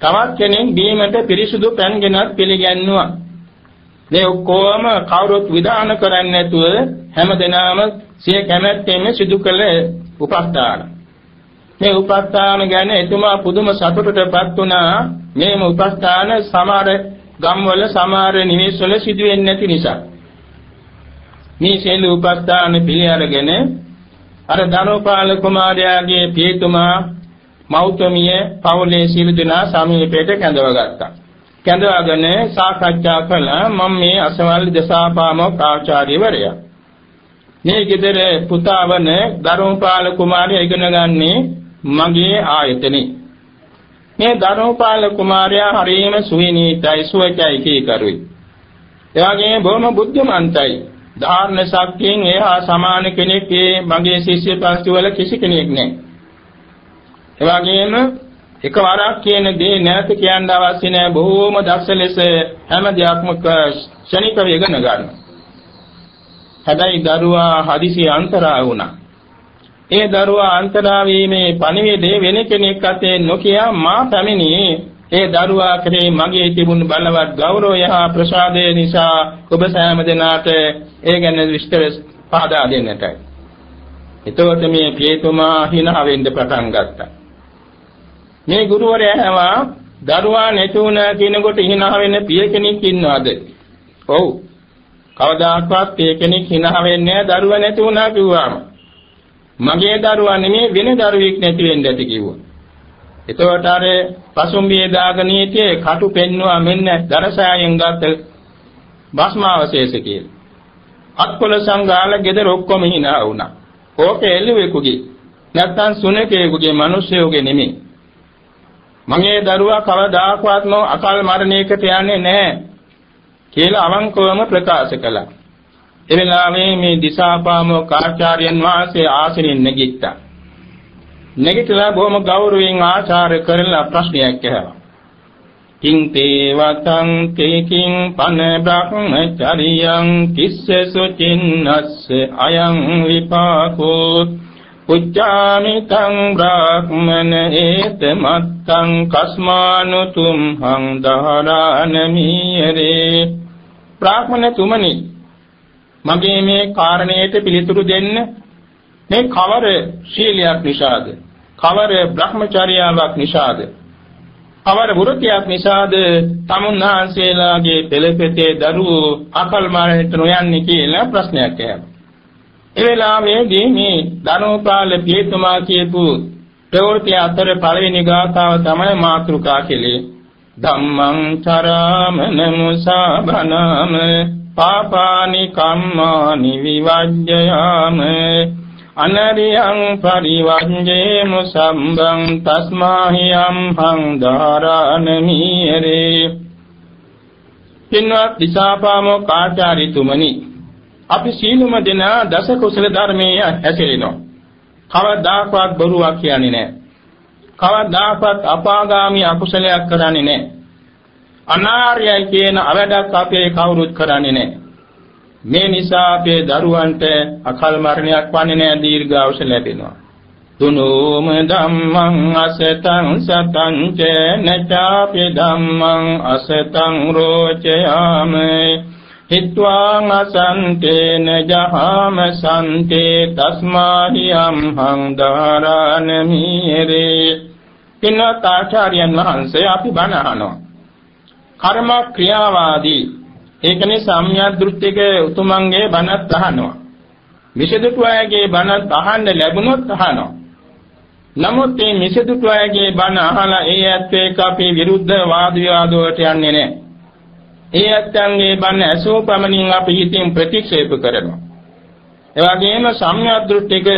තවත් කෙනෙක් බීමට පිරිසුදු පැන් ගෙනත් පිළිගැන්නුවා. මේ ඔක්කොම කවුරුත් විධාන කරන්නේ නැතුව හැමදෙනාම සිය කැමැත්තෙන් සිදු කළ උපස්ථාන. මේ උපස්ථාන ගැන එතුමා පුදුම සතුටටපත් වුණා. මේම උපස්ථාන සමහර ගම්වල සමහර නිවෙස්වල සිදු වෙන්නේ නැති නිසා. මේ සියලු උපස්ථාන පිළි අරගෙන අර ධනෝපාල කුමාරයාගේ පියතුමා මෞතමිය පවුලේ සියලු දෙනා සමීපයට කැඳවගත්තා. කැඳවාගෙන සාකච්ඡා කළා මම මේ අසවල් දසාපාමොක් ආචාර්යවරයා. මේ ගෙදර පුතාවන ධර්මපාල කුමාරයා ඉගෙන ගන්නේ මගේ ආයතනේ. මේ ධර්මපාල කුමාරයා හරියම සුවිනීතයි සුවචයි කීකරුයි. එවාගේ බොහොම බුද්ධිමන්තයි. ධාර්ම ශක්තියෙන් එහා සමාන කෙනෙක් මගේ ශිෂ්‍ය පස්තිවල කිසි කෙනෙක් නැහැ. එවාගේම එකවරක් කියන දේ නැවත කියන්න අවශ්‍ය නැහැ බොහෝම දක්ෂ ලෙස හැම දෙයක්ම ක්ෂණිකව ඉගෙන ගන්නවා. හැබැයි දරුවා හදිසි අන්තරා වුණා. ඒ දරුවා අන්තරා වීමේ පණිවිඩය වෙන කෙනෙක් අතේ නොකිය මා පැමිණි ඒ දරුවා කෙරේ මගේ තිබුණු බලවත් ගෞරවය හා ප්‍රසාදය නිසා ඔබ සෑම දෙනාට ඒ ගැන විස්තර පහදා දෙන්නටයි. එතකොට මේ පියතුමා hina වෙන්න පටන් ගත්තා. මේ ගුරුවරයා හැවා දරුවා නැතුණ කියනකොට hina වෙන පිය කෙනෙක් ඉන්නවද? ඔව්. කවදාකවත් ඒ කෙනෙක් hina වෙන්නේ නැහැ දරුවා නැති වුණා කිව්වම. මගේ දරුවා නෙමෙයි වෙන දරුවෙක් නැති වෙන්න ඇති කිව්වා. එතකොට අර පසුම්බියේ දාගෙන හිටියේ කටු පෙන්නවා මෙන්න දරසායෙන් ගත්ත භස්මාවශේෂ කියලා. අත්කොල සංගාල ගෙදර ඔක්කොම hina වුණා. ඕකේ එළුවෙකුගේ නැත්තම් සුනකයෙකුගේ මිනිස්සෙකුගේ නෙමෙයි. මගේ දරුවා කවදාකවත්ම අකල් මරණයකට යන්නේ නැහැ. කියලා අවංකවම ප්‍රකාශ කළා. ඒ වෙලාවේ මේ දිසාපාමෝක ආචාර්යයන් වහන්සේ ආසනෙන් නැගිට්ටා. නැගිටලා බොහොම ගෞරවයෙන් ආචාර කරලා ප්‍රශ්නයක් ඇහුවා. කිං තේවතං තේකින් පන බ්‍රහ්මචරියං කිස්සසු චින්නස්ස අයං විපාකෝ උච්චාමි තං බ්‍රාහ්මන ඒත මත්තං කස්මානුතුම් හං දහරානමීරේ බ්‍රාහ්මණ තුමනි මගේ මේ කාරණයට පිළිතුරු දෙන්න මේ කවර ශීලයක් නිසාද? කවර භ්‍රමචර්යාවක් නිසාද? කවර වෘත්තියක් නිසාද තමුන්හන්සේලාගේ පෙළපෙතේ දරුවෝ අකල් මරණයට නොයන්නේ කියලා ප්‍රශ්නයක් ඇහුවා. ඒ වෙලාවේදී මේ ධනෝපාල පියතුමා කියපු ප්‍රවෘත්ති අතර පළවෙනි ගාථාව තමයි මාතෘකා කෙලේ. ධම්මං චරාමන මුසාබනම පාපානි කම්මානි විවජ්ජයාම අනරියං පරිවංජේමු සම්බං තස්මාහියම් හං ධාරානමීරේ පින්වත් දිසාපාමෝ කාචාරිතුමනි අපි සීලුම දෙනා දස කුසල ධර්මයේ හැසිරෙනවා. කවදාකවත් බොරුවක් කියන්නේ නැහැ. කවදාකවත් අපාගාමී අකුසලයක් කරන්නේ නැහැ. අනාර්යයි කියන අවඩක් අපේ කවුරුත් කරන්නේ නැහැ. මේ නිසා අපේ දරුවන්ට අකල් මරණයක් වන්නේ නැහැ දීර්ඝායුෂ ලැබෙනවා. තුනෝම ධම්මං අසතං සතං ච නචාපි ධම්මං අසතං රෝචයාම. හිත්වාං අසන්තේන ජහාම සන්තේ තස්මාහියම් හං දාරානමීරේ පින්වත් ආචාර්යයන් වහන්සේ අපි බණ අහනවා. කර්ම ක්‍රියාවාදී ඒකනේ සම්‍යක් දෘෂ්ටික උතුමන්ගේ බණත් අහනවා. මිසදුතු අයගේ බණත් අහන්න ලැබුණොත් අහනවා. නමුත් මේ මිසදුතු අයගේ බණ අහලා ඒ ඇත්ත එක්ක අපි විරුද්ධ වාද විවාද වලට යන්නේ නැහැ. ඒ ඇත්තන්ගේ බණ ඇසෝ පමණින් අපි හිතින් ප්‍රතික්ෂේප කරනවා. ඒ වගේම සම්‍යක් දෘෂ්ටික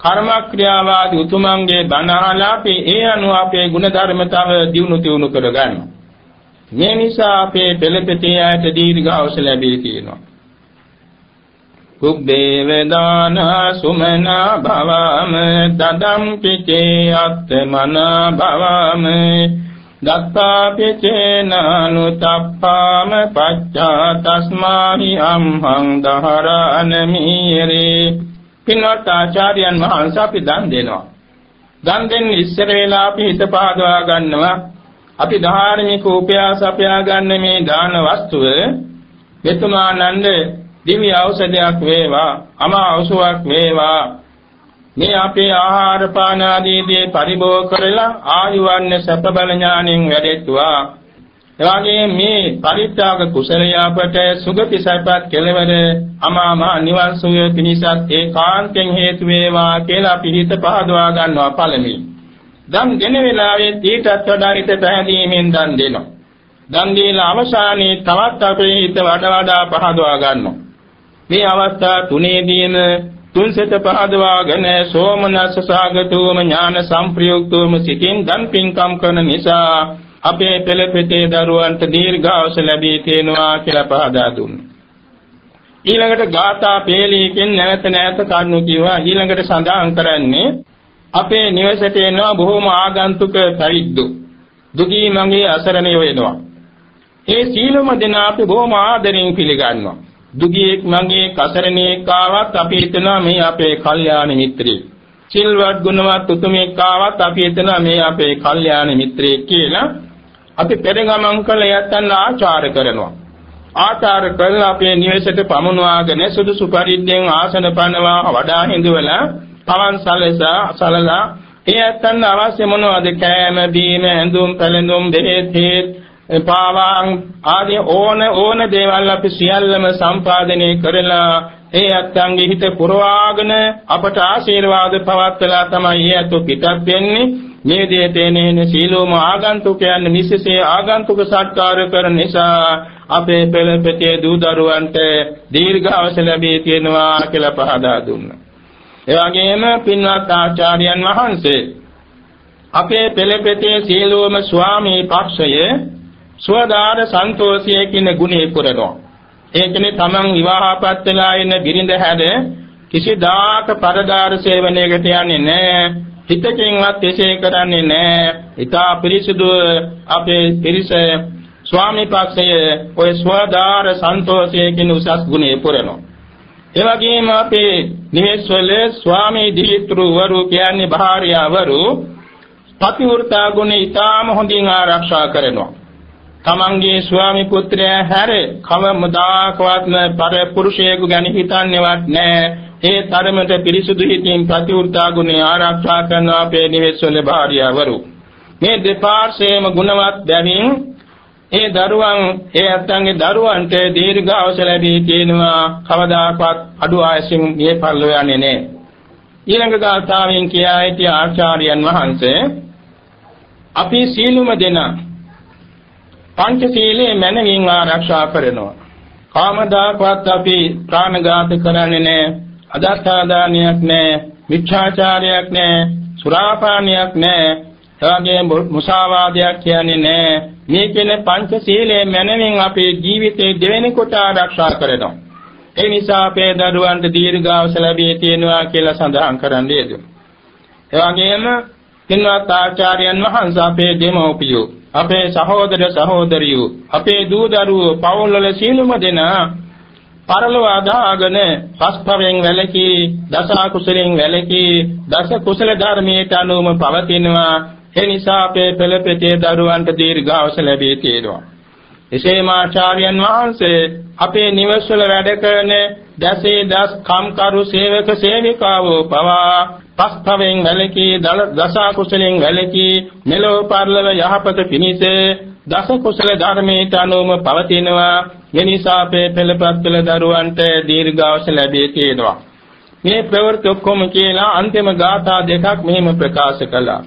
කර්මක්‍රියාවාදී උතුමන්ගේ බණ අහලා අපි ඒ අනුව අපේ ගුණ ධර්මතාව දියුණු තියුණු කරගන්නවා. මේ නිසා අපේ පෙළපෙතේ ආයත දීර්ඝාස ලැබී තියෙනවා. කුබ්බේ වේදාන සුමන භවම දදම් පිචේ අත්මන භවම දත්තා පිචේනානුතප්පාම පච්චා තස්මාහි අම්හං දහරානමීරේ පින්වත් ආචාර්යයන් වහන්සේ අපි දන් දෙනවා. දන් දෙන්න ඉස්සර වෙලා අපි හිත පාදවා ගන්නවා අපි ධාර්මික උපයාස අපයා ගන්න මේ දාන වස්තුව මෙතුමානන්ද දිව්‍ය ඖෂධයක් වේවා අමා ඖෂධයක් වේවා. මේ අපේ ආහාර පාන ආදී දේ පරිභෝග කරලා ආයුවන්නේ සැප බල ඥාණයෙන් වැඩෙත්වා. එවාගේ මේ පරිත්‍යාග කුසලය අපට සුගති සැපත් කෙලවර අමා මහ නිවන් සුවය පිණිසත් ඒකාන්තයෙන් හේතු වේවා කියලා පිළිත පහදවා ගන්නවා පළමුවෙන්. දන් දෙන වෙලාවේ ඊටත් වඩා හිත පැහැදීමෙන් දන් දෙනවා. දන් දීලා අවසානයේ තවත් අපේ හිත වඩා වඩා පහදවා ගන්නවා. මේ අවස්ථා තුනේදීම තුන්සෙත පහදවාගෙන සෝමනස්ස සාගතෝම ඥාන සංප්‍රයුක්තෝම සිතින් දන් පින්කම් කරන නිසා අපේ පෙළපෙතේ දරුවන්ට දීර්ඝායුෂ ලැබී තියෙනවා කියලා පහදා දුන්නා. ඊළඟට ගාථා පේලීකින් නැවත නැවත කරුණු කිව්වා ඊළඟට සඳහන් කරන්නේ අපේ නිවසට එනවා බොහොම ආගන්තුක පරිද්දු. දුගී මගේ අසරණේ වෙනවා. ඒ සීලම දෙනා අපි බොහොම ආදරෙන් පිළිගන්නවා. දුගියෙක් මගේ කසරණේක් ආවත් අපි හිතනවා මේ අපේ කල්යාණ මිත්‍රයෙක්. සිල්වත් ගුණවත් උතුමෙක් ආවත් අපි හිතනවා මේ අපේ කල්යාණ මිත්‍රයෙක් කියලා. අපි පෙරගමන් කළ යත්තන් ආචාර කරනවා. ආචාර කරලා අපේ නිවසේට පමුණවාගෙන සුදුසු පරිද්දෙන් ආසන පනවා වඩා හිඳවලා පවන් සලසා සලලා. ඒ ඇත්තන් අවශ්‍ය මොනවද? කෑම බීම ඇඳුම් පැළඳුම් බෙහෙත් හේත් පාවාං ආදී ඕන ඕන දේවල් අපි සියල්ලම සම්පාදනය කරලා ඒ ඇත්තන්ගේ හිත පුරවාගෙන අපට ආශිර්වාද පවත්වලා තමයි ඒ ඇතු පිටත් වෙන්නේ. මේ දේ තේනේන සීලෝම ආගන්තුකයන් නිසසේ ආගන්තුක සත්කාර කරන නිසා අපේ පෙළපෙතේ දූ දරුවන්ට දීර්ඝ අවසර ලැබී තියෙනවා කියලා පහදා දුන්නා. ඒ වගේම පින්වත් ආචාර්යයන් වහන්සේ අපේ පෙළපෙතේ සීලෝම ස්වාමී පක්ෂය සුවදාන සන්තෝෂයේ කියන ගුණේ පුරනවා. ඒ කියන්නේ තමන් විවාහපත් වෙලා ඉන්න බිරිඳ හැද කිසිදාක පරදාර සේවනයකට යන්නේ නැහැ. හිතකින්වත් එසේ කරන්නේ නැහැ. ඊටා පිරිසුදු අපේ පිරිස ස්වාමී පක්ෂය ඔය ස්වදාර සන්තෝෂයේ කියන උසස් ගුණේ පුරනවා. ඒ වගේම අපේ නිවෙස්වල ස්වාමී දිලිතුරුවරු කියන්නේ භාර්යාවරු පතිවෘතා ගුණ ඊටාම හොඳින් ආරක්ෂා කරනවා. තමන්ගේ ස්වාමි පුත්‍රයා හැර කවමදාකවත්ම පර පුරුෂයෙකු ගැන හිතන්නේවත් නැහැ. ඒ තරමට පිරිසුදු හිතින් ප්‍රතිවෘතා ගුණය ආරක්ෂා කරන අපේ නිවෙස්වල භාර්යාවරු. මේ දෙපාර්ශ්වයේම ගුණවත් බැවින් ඒ දරුවන් ඒ අත්තන්ගේ දරුවන්ට දීර්ඝාස ලැබී තියෙනවා කවදාකවත් අඩු ආයසින් මේ පරිලෝ යන්නේ නැහැ. ඊළඟ ගාථාවෙන් කියා සිටි ආචාර්යයන් වහන්සේ අපි සීලුම දෙනා පංචශීලයේ මනමින් ආරක්ෂා කරනවා. කාමදාපවත් අපි ප්‍රාණඝාත කරන්නේ නැහැ. අදත්තාදානියක් නැහැ. මිච්ඡාචාරයක් නැහැ. සුරාපානයක් නැහැ. එවැගේ මුසාවාදයක් කියන්නේ නැහැ. මේ කියන පංචශීලයේ මනමින් අපේ ජීවිතේ දෙවෙනි කොට ආරක්ෂා කරනවා. ඒ නිසා අපේ දරුවන්ට දීර්ඝායුෂ ලැබී තියෙනවා කියලා සඳහන් කරන්නේද. එවැගේම පින්වත් ආචාර්යයන් වහන්සේ අපේ දෙමව්පියෝ අපේ සහෝදර සහෝදරියෝ අපේ දූ දරුවෝ පවුල්වල සීලුම දෙනා පරලෝ අදාගෙන පස්පවෙන් වැළකී දස කුසලෙන් වැළකී දස කුසල ධර්මයට අනුවම පවතිනවා ඒ නිසා අපේ පෙළපෙතේ දරුවන්ට දීර්ඝායුෂ ලැබී තියෙනවා. එසේම ආචාර්යයන් වහන්සේ අපේ නිවස්වල වැඩ කරන දසේ දස් කම්කරු සේවක සේවිකාවෝ පවා පස්පවෙන් වැළකී දස කුසලෙන් වැළකී මෙලොව පරලොව යහපත පිණිස දස කුසල ධර්මයට අනුවම පවතිනවා. එනිසා අපේ පෙළපත් පෙළ දරුවන්ට දීර්ඝායුෂ ලැබී තියෙනවා. මේ ප්‍රවෘත්ති ඔක්කොම කියලා අන්තිම ගාථා දෙකක් මෙහිම ප්‍රකාශ කළා.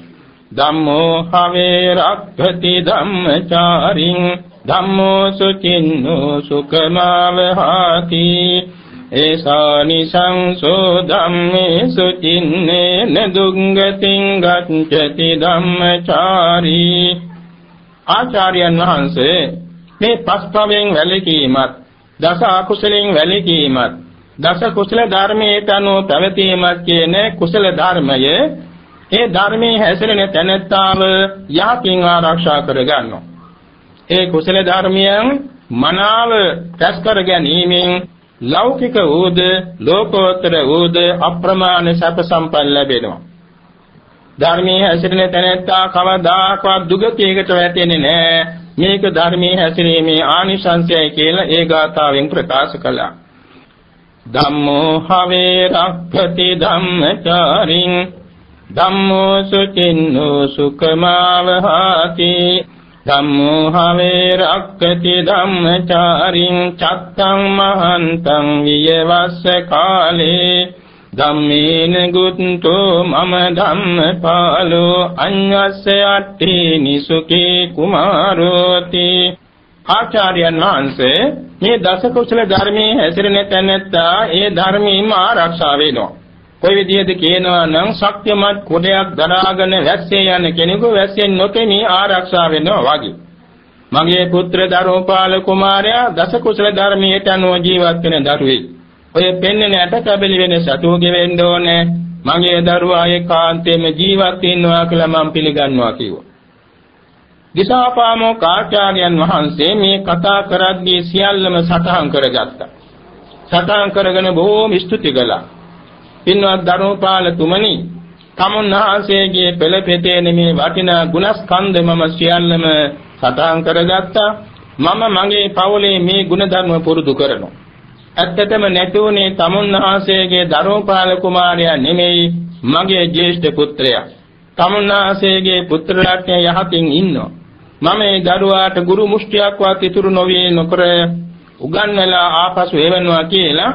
ධම්මෝ හවේ රක්ඛති ධම්මචාරින් ධම්මෝ සුචින්නෝ සුඛමාවහති ඒසානි සංසෝ ධම්මේසු චින්නේන දුංගතින් ගච්ඡති ධම්මචාරී ආචාර්යයන් වහන්සේ මේ පස්පවෙන් වැළකීමත් දස අකුසලෙන් වැළකීමත් දස කුසල ධර්මයට අනුව පැවතීමත් කියන කුසල ධර්මය ඒ ධර්මයේ හැසිරෙන තැනැත්තාව යහකින් ආරක්ෂා කර ගන්නවා ඒ කුසල ධර්මයන් මනාව රැස් කර ගැනීමෙන් ලෞකික වූද ලෝකෝත්තර වූද අප්‍රමාණ සැප සම්පන්න ලැබෙනවා. ධර්මයේ හැසිරෙන තැනැත්තා කවදාකවත් දුගතියකට වැටෙන්නේ නැහැ. මේක ධර්මයේ හැසිරීමේ ආනිසංසයයි කියලා ඒ ගාථාවෙන් ප්‍රකාශ කළා. ධම්මෝ හවේ රක්ඛති ධම්මචාරින් ධම්මෝ සුචින්නෝ සුඛමාවහති. ධම්මෝ හවේ රක්කති ධම්මචාරින් චත්තං මහන්තං වියවස්ස කාලේ. ධම්මේන ගුත්තෝ මම ධම්මපාලෝ අඤ්ඤස්ස අට්ඨි නිසුකේ කුමාරෝති. ආචාර්යයන් වහන්සේ මේ දස කුසල ධර්මයේ හැසිරෙන තැනැත්තා ඒ ධර්මීම ආරක්ෂා වෙනවා. කොයි විදිහද කියනවා නම් ශක්තිමත් කුඩයක් දරාගෙන වැස්සේ යන කෙනෙකු වැස්සෙන් නොකෙනී ආරක්ෂා වෙනවා වගේ. මගේ පුත්‍ර ධර්මපාල කුමාරයා දස කුසල ධර්මයට අනුව ජීවත් වෙන දරුවෙක්. ඔය පෙන්වන ඇට කබලි වෙන සතුගේ වෙන්න ඕනේ. මගේ දරුවා ඒකාන්තයෙන්ම ජීවත් වෙනවා කියලා මම පිළිගන්නවා කිව්වා. දිසාපාමෝ කාචාර්යයන් වහන්සේ මේ කතා කරද්දී සියල්ලම සටහන් කරගත්තා. සටහන් කරගෙන බොහෝම ස්තුති කළා. පින්වත් ධර්මපාල තුමනි තමුන්වහන්සේගේ පෙළපෙතේ මේ වටිනා ගුණස්කන්ධ මම සියල්ලම සටහන් කරගත්තා. මම මගේ පවුලේ මේ ගුණධර්ම පුරුදු කරනවා. ඇත්තටම නැතුනේ තමුන්වහන්සේගේ ධර්මපාල කුමාරයා නෙමෙයි මගේ ජේෂ්ඨ පුත්‍රයා. තමුන්වහන්සේගේ පුත්‍ර රත්නය යහතින් ඉන්නවා. මම ඒ දරුවාට ගුරු මුෂ්ටියක්වත් ඉතුරු නොවේ නොකර උගන්වලා ආපසු එවනවා කියලා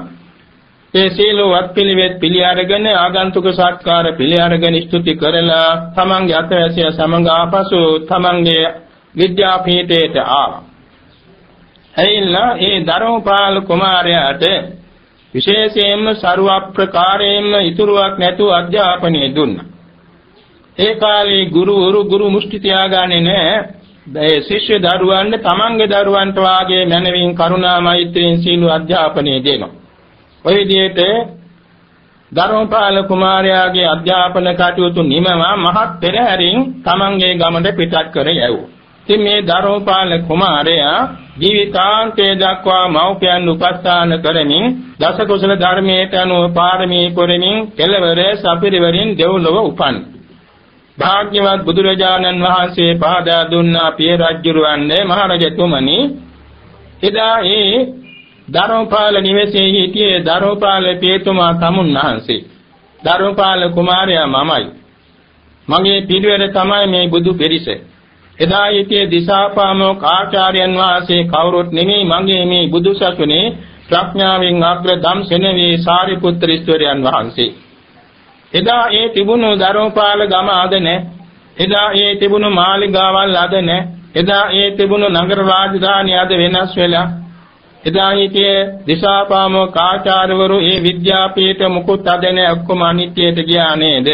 ඒ සීලවත් පිළිවෙත් පිළි අරගෙන ආගන්තුක සත්කාර පිළි අරගෙන ස්තුති කරලා තමන්ගේ අතවැසිය සමග ආපසු තමන්ගේ විද්‍යාපීඨයට ආවා. ඇයිලා ඒ ධර්මපාල කුමාරයාට විශේෂයෙන්ම ਸਰව ප්‍රකාරයෙන්ම ඉතුරුවක් නැතුව අධ්‍යාපනය දුන්නා. ඒ කාලේ ගුරු උරු ගුරු මුෂ්ටි තියාගන්නේ නැහැ. ඒ ශිෂ්‍ය දරුවන්ට තමන්ගේ දරුවන්ට වාගේ මනවින් කරුණා මෛත්‍රියෙන් සීල අධ්‍යාපනය දෙනවා. ඔය විදිහට ධර්මපාල කුමාරයාගේ අධ්‍යාපන කටයුතු නිමවා මහත් පෙරහැරින් තමන්ගේ ගමට පිටත් කර යැවුවා. ඉතින් මේ ධර්මපාල කුමාරයා ජීවිතාන්තයේ දක්වා මව්පියන් උපස්ථාන කරමින් දස කුසල ධර්මයට අනුව පාරමී පුරමින් කෙලවර සපිරිවරින් දෙව්ලොව උපන්. භාග්‍යවත් බුදුරජාණන් වහන්සේ පහදා දුන්නා පිය රජුරවන්නේ මහරජතුමනි එදා ඒ ධර්මපාල නිවසේ සිටියේ ධර්මපාල පියතුමා තමුන් වහන්සේ ධර්මපාල කුමාරයා මමයි මගේ පිළිවෙල තමයි මේ බුදු පිරිස එදා සිටියේ දිසාපාමෝක් ආචාර්යයන් වහන්සේ කවුරුත් නෙමෙයි මගේ මේ බුදු සසුනේ ප්‍රඥාවෙන් අග්‍ර ධම්සෙනවේ සාරිපුත්‍ර ඉස්වරයන් වහන්සේ එදා ඒ තිබුණු ධර්මපාල ගම අද නැහැ. එදා ඒ තිබුණු මාලිගාවල් අද නැහැ. එදා ඒ තිබුණු නගර රාජධානි අද වෙනස් වෙලා. එදා හිටියේ දිසාපාමෝ කාචාර්යවරු ඒ විද්‍යාපීඨ මුකුත් අද නැහැ ඔක්කොම අනිත්‍යයට ගියා නේද?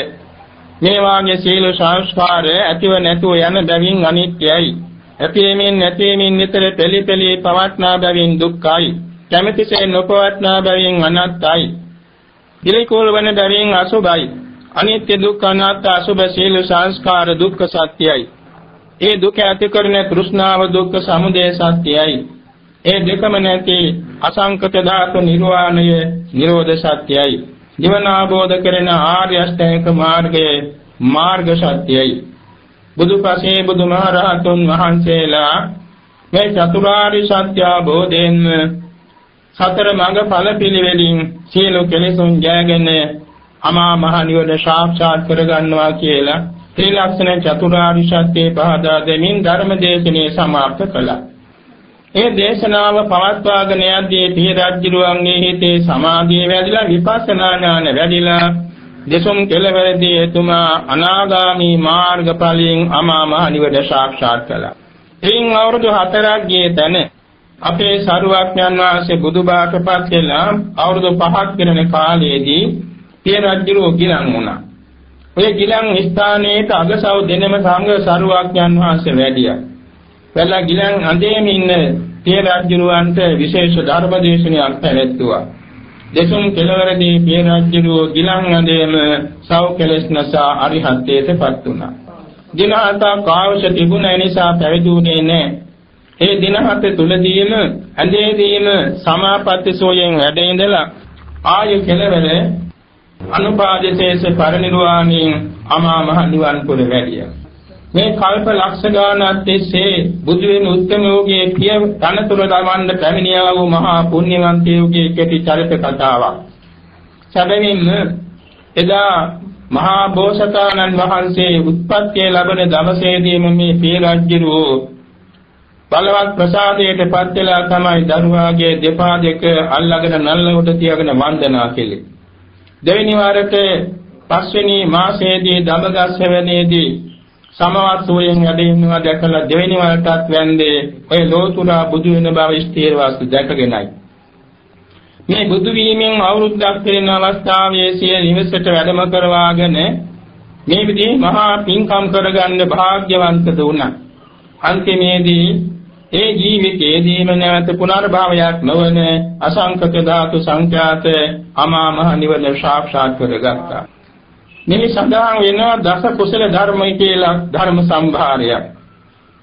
මේ වාගේ සීල සංස්කාර ඇතිව නැතුව යන බැවින් අනිත්‍යයි. ඇතිවීමෙන් නැතිවීමෙන් නිතර පෙළි පෙළි පවත්නා බැවින් දුක්ඛයි. කැමැතිසේ නොපවත්නා බැවින් අනත්තයි. පිළිකුල් වන බැවින් අසුභයි. අනිත්‍ය දුක්ඛ අනාත්ම අසුභ සීල සංස්කාර දුක්ඛ සත්‍යයි. ඒ දුක ඇති කරන තෘෂ්ණාව දුක්ඛ සමුදය සත්‍යයි. ඒ දෙකම නැති අසංකත ධාතු නිර්වාණය නිරෝධ සත්‍යයි. නිවන අවබෝධ කරන ආර්ය අෂ්ටාංග මාර්ගයේ මාර්ග සත්‍යයි. බුදුපසේ බුදුමහරහතුන් වහන්සේලා මේ චතුරාර්ය සත්‍ය අවබෝධයෙන් සතර මඟ ඵල පිළිවෙලින් සියලු කෙලෙසුන් ජයගෙන අමා මහ නිවන සාක්ෂාත් කරගන්නවා කියලා ත්‍රිලක්ෂණ චතුරාර්ය සත්‍ය පහදා දෙමින් ධර්ම දේශනේ සමාප්ත කළා. ඒ දේශනාව පවත්වාගෙන යද්දී පිය රජුරුවන්ගේ හිතේ සමාධිය වැඩිලා විපස්සනා ඥාන වැඩිලා දෙසොම් කෙළවරදී එතුමා අනාගාමී මාර්ගඵලයෙන් අමා මහ නිවන සාක්ෂාත් කළා. එයින් අවුරුදු 4ක් ගිය තැන අපේ සරුවක්ඥන් වහන්සේ බුදුබාටපත් වෙලා අවුරුදු 5ක් වෙන කාලයේදී පිය රජුරෝ ගිලන් වුණා. ඔය ගිලන් ස්ථානයේට අගසව් දෙනම සංඝ සරුවක්ඥන් වහන්සේ වැඩියා. වෙලා ගිලන් අඳේම ඉන්න පිය රජුරවන්ට විශේෂ ධර්ම දේශනයක් පැවැත්තුවා. දෙසුම් කෙළවරදී පිය රජුරෝ ගිලන් අඳේම සව් කෙලස්නසා අරිහත්ත්වයටපත් වුණා. දින හතක් අවශ්‍ය තිබුණ නිසා පැවිදුනේ නැහැ. ඒ දින හත තුලදීම ඇඳේදීම සමාපatti සෝයෙන් වැඩ ඉඳලා ආයු කෙලවර අනුපාදේශේෂ පරිනිර්වාණයෙන් අමා මහ නිවන් පුර වැඩියා. මේ කල්ප ලක්ෂ ගානක් තිස්සේ බුදු වෙන උත්තම යෝගයේ පිය තනතුර දවන්න පැමිණියා වූ මහා පුණ්‍යවන්තයෝගේ කෙටි චරිත කතාවක්. සැබවින්ම එදා මහා බෝසතාණන් වහන්සේ උත්පත්ති ලැබෙන දවසේදීම මේ පිය රජුරෝ බලවත් ප්‍රසාදයට පත් වෙලා තමයි දරුවාගේ දෙපා දෙක අල්ලගෙන නල්ලකට තියාගෙන වන්දනා කෙලේ. දෙවෙනි වාරට පස්වෙනි මාසයේදී දඹගස් හැවනේදී සමවත් සූයෙන් වැඩ ඉන්නවා දැකලා දෙවෙනි වරටත් වැන්දේ ඔය ලෝතුරා බුදු වෙන බව ස්ථීර වාස්තු දැකගෙනයි. මේ බුදු වීමෙන් අවුරුද්දක් වෙන අවස්ථාවේ සිය නිවසට වැඩම කරවාගෙන මේ විදිහේ මහා පින්කම් කරගන්න වාග්යවන්තද වුණා. අන්තිමේදී ඒ ජීවිතයේදීම නැවත පුනර්භවයක් නොවන අසංකත ධාතු සංඛ්‍යාත අමා මහ නිවන සාක්ෂාත් කරගත්තා. මේ සඳහන් වෙනවා දස කුසල ධර්මයි කියලා ධර්ම සම්භාරයක්.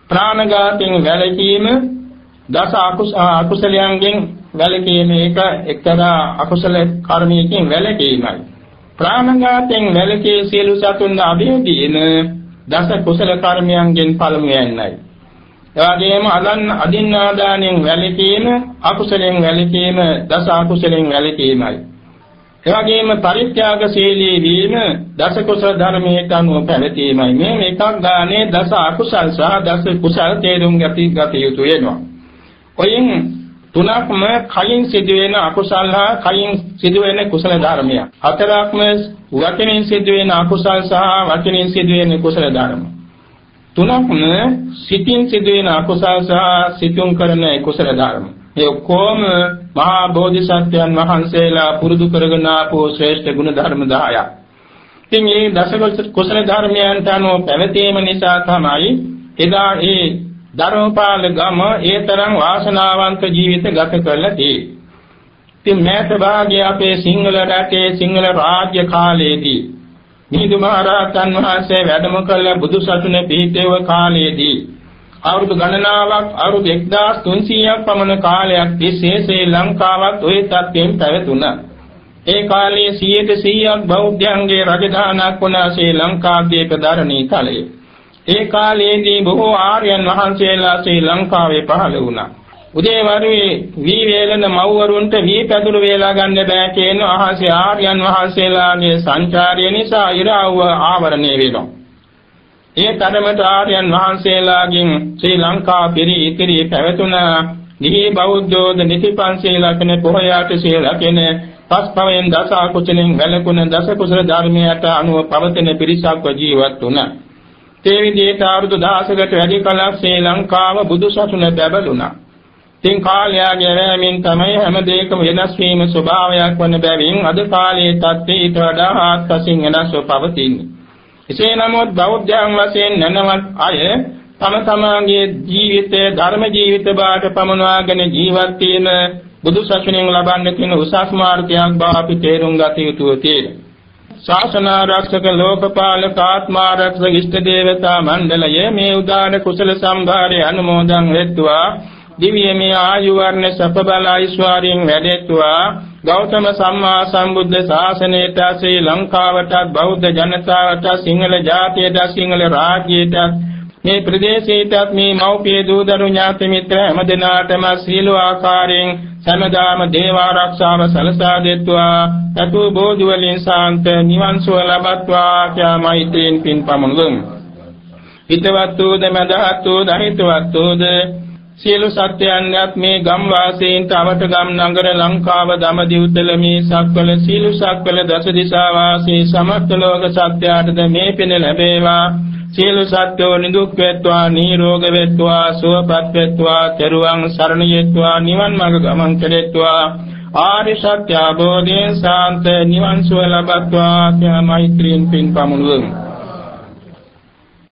ප්‍රාණඝාතයෙන් වැළකීම දස අකුසලයන්ගෙන් වැළකීම එක එක්තරා අකුසල කර්මයකින් වැළකීමයි. ප්‍රාණඝාතයෙන් වැළකී සියලු සතුන් අභේදීන දස කුසල කර්මයන්ගෙන් පළමුවෙන්නයි. එවාගෙම අදන් අදින්නාදානෙන් වැළකීම අකුසලෙන් වැළකීම දස අකුසලෙන් වැළකීමයි. එවාගෙම පරිත්‍යාගශීලී වීම දස කුසල ධර්මයට අනුව පැවතීමයි. මේ එකක් ගානේ දස අකුසල් සහ දස කුසල් තේරුම් ගති ගත යුතු වෙනවා. ඔයින් තුනක්ම කයින් සිදුවෙන අකුසල් හා කයින් සිදුවෙන කුසල ධර්මයක්. හතරක්ම වචනෙන් සිදුවෙන අකුසල් සහ වචනෙන් සිදුවෙන කුසල ධර්ම. තුනක්ම සිතින් සිදුවෙන අකුසල සහ සිතුම් කරන කුසල ධර්ම. මේ ඔක්කොම මහා බෝධිසත්වයන් වහන්සේලා පුරුදු කරගෙන ආපු ශ්‍රේෂ්ඨ ගුණ ධර්ම 10ක්. ඉතින් මේ දස කුසල ධර්මයන්ට අනුව පැවතීම නිසා තමයි එදා ඒ ධර්මපාල ගම ඒ තරම් වාසනාවන්ත ජීවිත ගත කරලා තියෙන්නේ. ඉතින් මේත භාගයේ අපේ සිංහල රටේ සිංහල රාජ්‍ය කාලයේදී මිහිඳු මහ රහතන් වහන්සේ වැඩම කළ බුදු සසුනේ පිහිටෙව කාලයේදී අවුරුදු ගණනාවක් අවුරුදු 1300ක් පමණ කාලයක් තිස්සේ ශ්‍රී ලංකාවත් ওই තත්ත්වයෙන් පැවතුණා. ඒ කාලයේ 100%ක් බෞද්ධයන්ගේ රජධානක් වුණා ශ්‍රී ලංකාද්වීප ධරණී තලය. ඒ කාලයේදී බොහෝ ආර්යයන් වහන්සේලා ශ්‍රී ලංකාවේ පහළ වුණා. උදේවරුේ වී වේලන මව්වරුන්ට වී පැදුරු වේලා ගන්න බෑ කියන අහසේ ආර්යයන් වහන්සේලාගේ සංචාරය නිසා ඉරාව ආවරණය වෙනවා. ඒ තරමට ආර්යයන් වහන්සේලාගෙන් ශ්‍රී ලංකා පිරි ඉතිරි පැවතුන නිහි බෞද්ධෝද නිතිපන්සීලකන පොහොයාට සීලකන පස්පවෙන් දස අකුසලෙන් වැළකුණ දස කුසල ධර්මයට අනුව පවතින පිරිසක්ව ජීවත් වුණා. ඒ විදිහට අවුරුදු 16කට වැඩි කලක් ශ්‍රී ලංකාව බුදු සසුන බැබළුණා. තින් කාලයාගේ රැමින් තමයි හැම දෙයකම වෙනස් වීම ස්වභාවයක් වන බැවින් අද කාලයේ තත්ත්වය ඊට වඩා ආත්පසින් වෙනස්ව පවතින්නේ. එසේ නමුත් බෞද්ධයන් වශයෙන් නැනවත් අය තම තමාගේ ජීවිතයේ ධර්ම ජීවිත බාට පමනවාගෙන ජීවත් වීම බුදු සසුනෙන් ලබන්න තියෙන උසස් මාර්ගයක් බව අපි තේරුම් ගත යුතුව තියෙනවා. ශාසන ආරක්ෂක ලෝකපාලක ආත්මාරක්ෂක ඉෂ්ට දේවතා මණ්ඩලය මේ උදාන කුසල සම්භාරය අනුමෝදන් වෙත්වා දිව්‍යමය ආයු වර්ණ සප බල ඓශ්වර්යයෙන් වැඩෙත්වා ගෞතම සම්මා සම්බුද්ධ ශාසනයට ශ්‍රී ලංකාවට බෞද්ධ ජනතාවට සිංහල ජාතියට සිංහල රාජ්‍යයට මේ ප්‍රදේශයටත් මේ මෞපිය දූ දරු ඥාති මිත්‍ර හැමදෙනාටම සීල ආකාරයෙන් සමදාම දේව ආරක්ෂාව සලසා දෙත්වා. අතු බෝධි වලින් සාන්ත නිවන් සුව ලබත්වා කියා මෛත්‍රියෙන් පින් පමුණුමු හිතවත් වූ දමදහත් වූ දහිතවත් වූ සියලු සත්‍යයන්වත් මේ ගම් වාසීන්ට අවත ගම් නගර ලංකාව දමදිවුතල මේ සක්වල සීලු සක්වල දස දිසා වාසී සමස්ත ලෝක සත්‍යයන්ට මේ පින ලැබේවා. සියලු සත්‍යෝ නිදුක් වෙත්වා නිරෝග වෙත්වා සුවපත් වෙත්වා තෙරුවන් සරණ යෙත්වා නිවන් මඟ ගමන් කෙරෙත්වා. ආරි සත්‍ය අවබෝධයෙන් සාන්ත නිවන් සුව ලබත්වා. කියා මෛත්‍රියෙන් පින් පමුණුවමු.